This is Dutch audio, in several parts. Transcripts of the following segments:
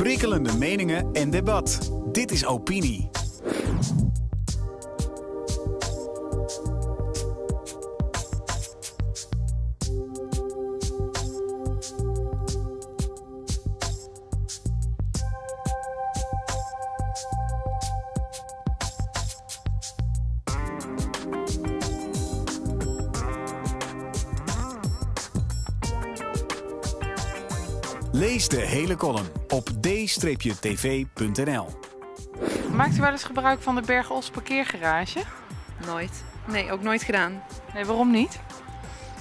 Prikkelende meningen en debat. Dit is Opinie. Lees de hele column op d-tv.nl. Maakt u wel eens gebruik van de Bergen-Os parkeergarage? Nooit. Nee, ook nooit gedaan. Nee, waarom niet?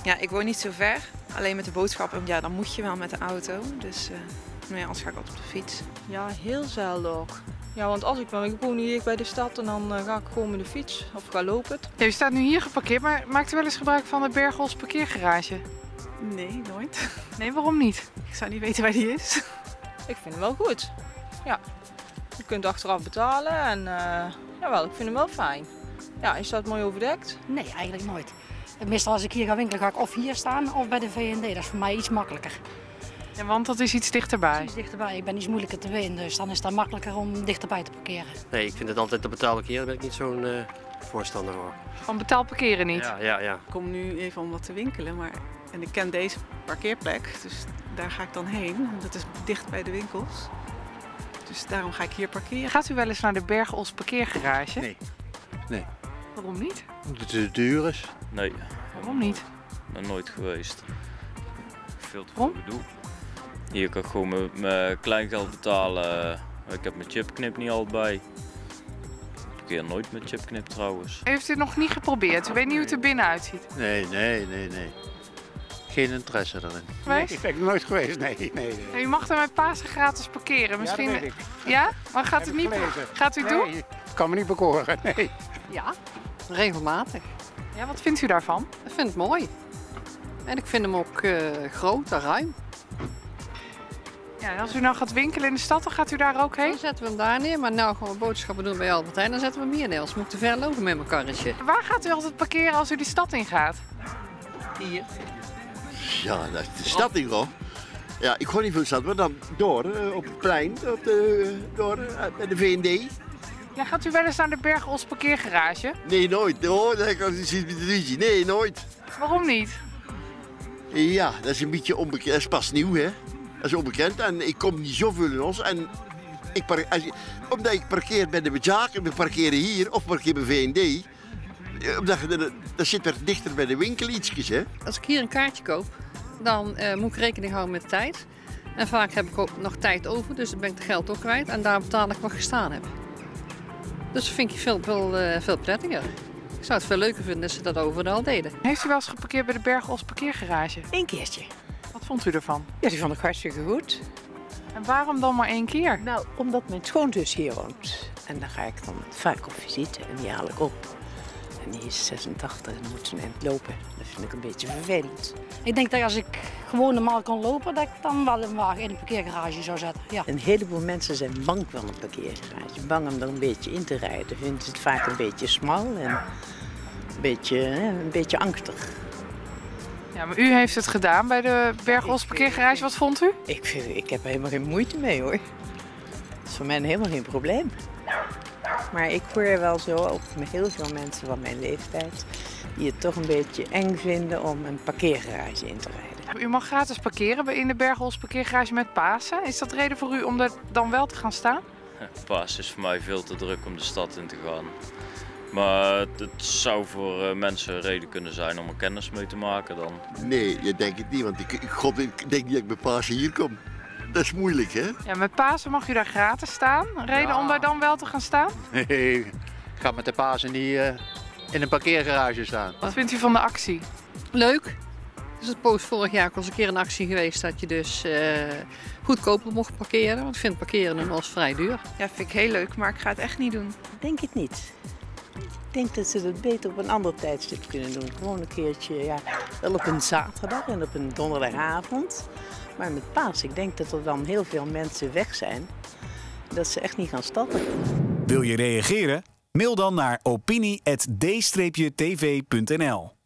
Ja, ik woon niet zo ver. Alleen met de boodschappen, ja, dan moet je wel met de auto. Dus uh, nou ja, anders ga ik altijd op de fiets. Ja, heel zelden ook. Ja, want als ik, ik woon hier bij de stad en dan uh, ga ik gewoon met de fiets of ga lopen. Ja, u staat nu hier geparkeerd, maar maakt u wel eens gebruik van de Bergels parkeergarage? Nee, nooit. Nee, waarom niet? Ik zou niet weten waar die is. Ik vind hem wel goed. Ja. Je kunt achteraf betalen en uh, jawel, ik vind hem wel fijn. Ja, is dat mooi overdekt? Nee, eigenlijk nooit. Meestal als ik hier ga winkelen ga ik of hier staan of bij de VND. Dat is voor mij iets makkelijker. Ja, want dat is iets dichterbij. Iets dichterbij. Ik ben iets moeilijker te winnen, dus dan is het makkelijker om dichterbij te parkeren. Nee, ik vind het altijd te betalen parkeren, daar ben ik niet zo'n uh, voorstander voor. Van betaal parkeren niet? Ja, ja, ja. Ik kom nu even om wat te winkelen, maar en ik ken deze parkeerplek, dus daar ga ik dan heen. Dat is dicht bij de winkels. Dus daarom ga ik hier parkeren. Gaat u wel eens naar de Bergos parkeergarage? Nee. Nee. Waarom niet? Omdat het te duur is. Nee. Waarom niet? Nog nooit geweest. Veel te Waarom? veel gedoe. Hier kan ik gewoon mijn kleingeld betalen. Ik heb mijn chipknip niet al bij. Ik parkeer nooit met chipknip trouwens. Heeft u het nog niet geprobeerd? U weet niet hoe het er binnen uitziet? Nee, nee, nee, nee. Geen interesse erin. Geweest? Ik ben er nooit geweest, nee. nee, nee. U mag er met Pasen gratis parkeren. Misschien... Ja, dat weet ik. Ja? Maar gaat u niet... Gaat u het doen? Ik kan me niet bekoren, nee. Ja, regelmatig. Ja, wat vindt u daarvan? Ik vind het mooi. En ik vind hem ook uh, groot en ruim. Ja, en als u nou gaat winkelen in de stad, dan gaat u daar ook heen? Dan zetten we hem daar neer, maar nou gewoon boodschappen doen bij Albert Heijn, dan zetten we hem hier neer. Anders moet ik te ver lopen met mijn karretje. Waar gaat u altijd parkeren als u die stad in gaat? Hier. Ja, dat is de stad in. Ja, ik ga niet veel stad, maar dan door, uh, op het plein, op de, door, uh, bij de VND. Ja, gaat u wel eens naar de Bergos parkeergarage? Nee, nooit. Oh, dat kan ik niet met de Nee, nooit. Waarom niet? Ja, dat is een beetje onbekend. Dat is pas nieuw, hè. Dat is onbekend en ik kom niet zoveel in ons. En ik par, als je, omdat ik parkeer bij de zaken, we parkeren hier of parkeer bij VND. Omdat je, dat zit er dichter bij de winkel ietsjes, hè. Als ik hier een kaartje koop, dan uh, moet ik rekening houden met tijd. En vaak heb ik ook nog tijd over, dus dan ben ik het geld ook kwijt. En daar betaal ik wat gestaan heb. Dus dat vind ik veel, veel, uh, veel prettiger. Ik zou het veel leuker vinden als ze dat overal deden. Heeft u wel eens geparkeerd bij de Bergos parkeergarage? Eén keertje. Wat vond u ervan? Ja, die vond ik hartstikke goed. En waarom dan maar één keer? Nou, omdat mijn schoonzus hier woont. En daar ga ik dan vaak op visite en die haal ik op. Die is 86 en moet ze een eind lopen. Dat vind ik een beetje vervelend. Ik denk dat als ik gewoon normaal kon lopen, dat ik dan wel een wagen in een parkeergarage zou zetten. Ja. Een heleboel mensen zijn bang van een parkeergarage. Bang om er een beetje in te rijden. Vinden ze het vaak een beetje smal en een beetje, een beetje angstig. Ja, maar u heeft het gedaan bij de Bergos parkeergarage. Wat vond u? Ik, vind, ik heb er helemaal geen moeite mee hoor. Dat is voor mij helemaal geen probleem. Maar ik hoor wel zo, ook met heel veel mensen van mijn leeftijd, die het toch een beetje eng vinden om een parkeergarage in te rijden. U mag gratis parkeren in de Bergels parkeergarage met Pasen. Is dat reden voor u om er dan wel te gaan staan? Paas is voor mij veel te druk om de stad in te gaan. Maar het zou voor uh, mensen een reden kunnen zijn om er kennis mee te maken dan. Nee, je denkt het niet, want ik, God, ik denk niet dat ik met Pasen hier kom. Dat is moeilijk, hè? Ja, met Pasen mag u daar gratis staan. Reden ja. om daar dan wel te gaan staan? Nee, ik ga met de Pasen niet uh, in een parkeergarage staan. Wat vindt u van de actie? Leuk. Dus het post vorig jaar was een keer een actie geweest dat je dus uh, goedkoper mocht parkeren. Want ik vind parkeren nu was vrij duur. Ja, vind ik heel leuk, maar ik ga het echt niet doen. Denk het niet. Ik denk dat ze dat beter op een ander tijdstip kunnen doen. Gewoon een keertje, ja, wel op een zaterdag en op een donderdagavond. Maar met paas, ik denk dat er dan heel veel mensen weg zijn. Dat ze echt niet gaan stappen. Wil je reageren? Mail dan naar opinie.d-tv.nl